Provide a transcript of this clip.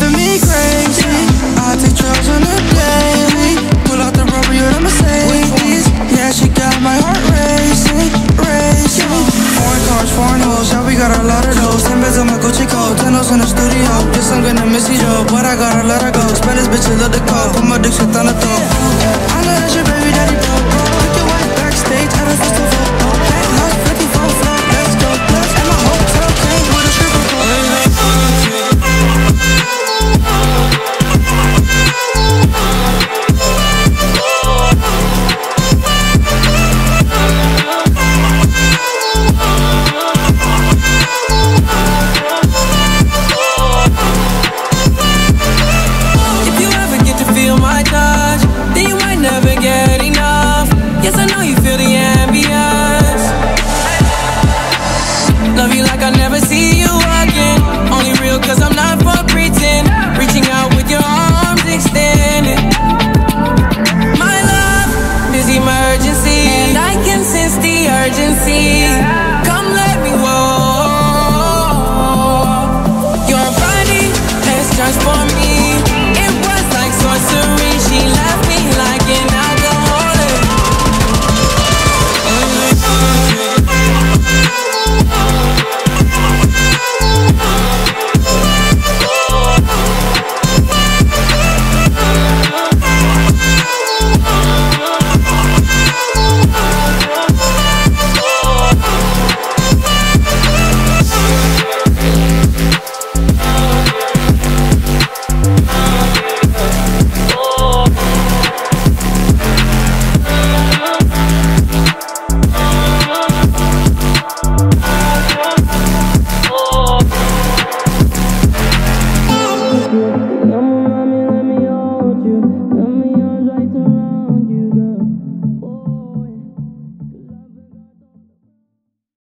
driving me crazy. I take drugs on the daily. Pull out the rubber, you're the Mercedes. Yeah, she got my heart racing, racing. Foreign cars, foreign hoes, yeah, we got a lot of those. Ten beds on my Gucci coat, ten in the studio. Guess I'm gonna miss you, but I gotta let her go. Spanish bitches love the call, put my dick shit on the throat. I know that's your the ambience. I'm